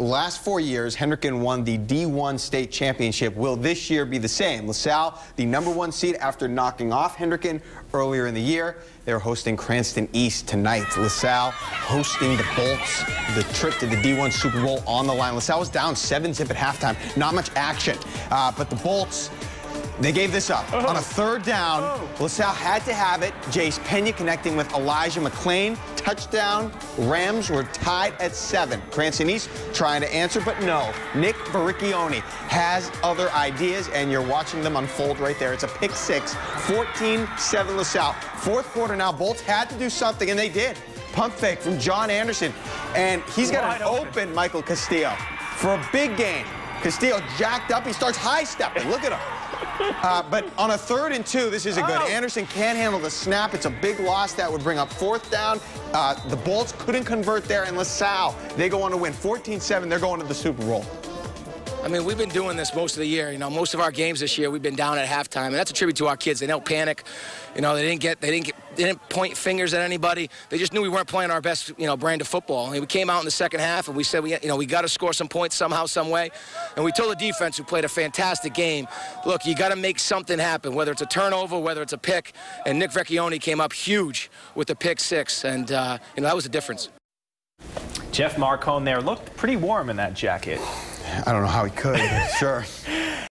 last four years, Hendricken won the D1 state championship. Will this year be the same? La Salle, the number one seed after knocking off Hendricken earlier in the year. They're hosting Cranston East tonight. La Salle hosting the Bolts. The trip to the D1 Super Bowl on the line. LaSalle was down 7-zip at halftime. Not much action. Uh, but the Bolts they gave this up. Oh. On a third down, oh. La Salle had to have it. Jace Pena connecting with Elijah McClain. Touchdown. Rams were tied at seven. Cranston East trying to answer, but no. Nick Baricchioni has other ideas, and you're watching them unfold right there. It's a pick six, 14-7 La Salle. Fourth quarter now, Bolts had to do something, and they did. Pump fake from John Anderson, and he's got Wide an open. open Michael Castillo for a big game. Castillo jacked up. He starts high stepping. Look at him. Uh, but on a third and two, this isn't good. Oh. Anderson can't handle the snap. It's a big loss that would bring up fourth down. Uh, the Bolts couldn't convert there, and La Salle, they go on to win 14-7. They're going to the Super Bowl. I mean, we've been doing this most of the year. You know, most of our games this year, we've been down at halftime, and that's a tribute to our kids. They don't panic. You know, they didn't get, they didn't get, they didn't point fingers at anybody. They just knew we weren't playing our best, you know, brand of football. And we came out in the second half, and we said, we, you know, we got to score some points somehow, some way. And we told the defense, who played a fantastic game, look, you got to make something happen, whether it's a turnover, whether it's a pick. And Nick Vecchione came up huge with the pick six, and uh, you know that was a difference. Jeff Marcone there looked pretty warm in that jacket. I don't know how he could, sure.